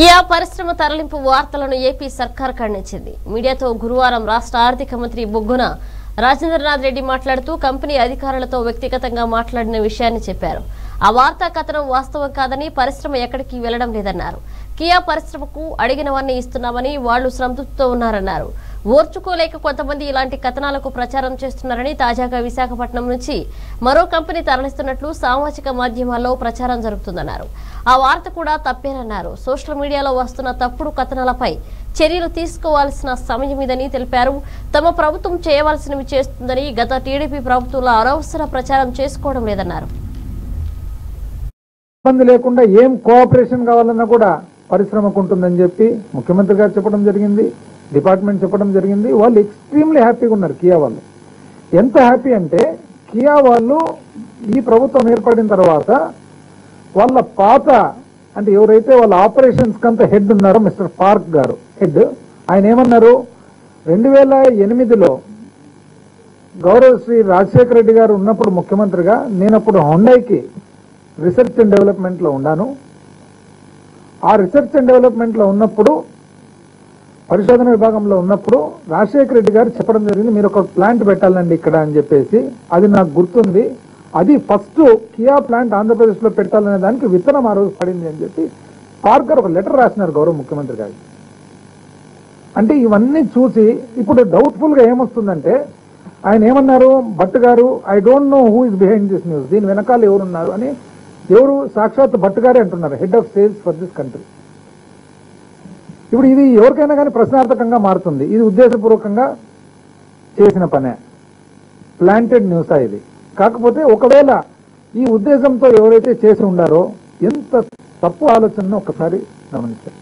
Kia పరిశ్రమ తరలింపు వార్తలను ఏపీ సర్కార్ ఖండించింది. మీడియాతో గురువారం రాష్ట్ర ఆర్థిక మంత్రి బొగ్గున రాజేంద్రనాథ్ రెడ్డి మాట్లాడుతూ కంపెనీ అధికారులతో వ్యక్తిగతంగా మాట్లాడిన విషయాన్ని చెప్పారు. ఆ వార్తా కథనం వాస్తవం కాదని పరిశ్రమ ఎక్కడికి వెళ్ళడం లేదన్నారు. కియా పరిశ్రమకు అడిగినవన్నీ ఇస్తున్నామని వాళ్ళు సంతృప్తితో ఉన్నారన్నారు. ఓర్చుకోలేక కొంతమంది ఇలాంటి కథనాలకు ప్రచారం చేస్తున్నారని తాజాగా విశాఖపట్నం నుంచి మరో కంపెనీ తరలిస్తున్నట్లు సామాజిక మాధ్యమాల్లో ప్రచారం జరుగుతుందన్నారు. ఆ వార్త కూడా తప్పేనన్నారు. సోషల్ మీడియాలో వస్తున్న తప్పుడు కథనాలపై చర్యలు తీసుకోవాల్సిన సమయం ఇదని తెలిపారు. తమ ప్రభుత్వం చేయవలసినవి చేస్తుందని గత టీడీపీ ప్రభుత్వంలో అనవసర ప్రచారం చేసుకోవడం లేదన్నారు. ఇబ్బంది లేకుండా ఏం కోఆపరేషన్ కావాలన్నా కూడా పరిశ్రమకు ఉంటుందని చెప్పి ముఖ్యమంత్రి గారు చెప్పడం జరిగింది. డిపార్ట్మెంట్ చెప్పడం జరిగింది. వాళ్ళు ఎక్స్ట్రీమ్లీ హ్యాపీగా ఉన్నారు కియా వాళ్ళు. ఎంత హ్యాపీ అంటే కియా వాళ్ళు ఈ ప్రభుత్వం ఏర్పడిన తర్వాత వాళ్ళ పాత అంటే ఎవరైతే వాళ్ళ ఆపరేషన్స్ కంత హెడ్ ఉన్నారో మిస్టర్ పార్క్ గారు హెడ్ ఆయన ఏమన్నారు? రెండు వేల ఎనిమిదిలో గౌరవ శ్రీ రాజశేఖర రెడ్డి గారు ఉన్నప్పుడు ముఖ్యమంత్రిగా నేను అప్పుడు హొండైకి రీసెర్చ్ అండ్ డెవలప్మెంట్లో ఉన్నాను. ఆ రీసెర్చ్ అండ్ డెవలప్మెంట్లో ఉన్నప్పుడు పరిశోధన విభాగంలో ఉన్నప్పుడు రాజశేఖర రెడ్డి గారు చెప్పడం జరిగింది మీరు ఒక ప్లాంట్ పెట్టాలండి ఇక్కడ అని చెప్పేసి. అది నాకు గుర్తుంది. అది ఫస్ట్ కియా ప్లాంట్ ఆంధ్రప్రదేశ్లో పెట్టాలనే దానికి విత్తనం ఆ రోజు పడింది అని చెప్పి పార్కర్ ఒక లెటర్ రాసినారు గౌరవ ముఖ్యమంత్రి గారు. అంటే ఇవన్నీ చూసి ఇప్పుడు డౌట్ఫుల్గా ఏమొస్తుందంటే ఆయన ఏమన్నారు? భట్ గారు I don't know who is behind this news. దీని వెనకాల ఎవరున్నారు? అని ఎవరు సాక్షాత్ భట్ గారే అంటున్నారు head of sales for this country. ఇప్పుడు ఇది ఎవరికైనా కానీ ప్రశ్నార్థకంగా మారుతుంది. ఇది ఉద్దేశపూర్వకంగా చేసిన పనే. ప్లాంటెడ్ న్యూసా ఇది. కాకపోతే ఒకవేళ ఈ ఉద్దేశంతో ఎవరైతే చేసి ఉండారో ఎంత తప్పు ఆలోచనను ఒకసారి గమనించారు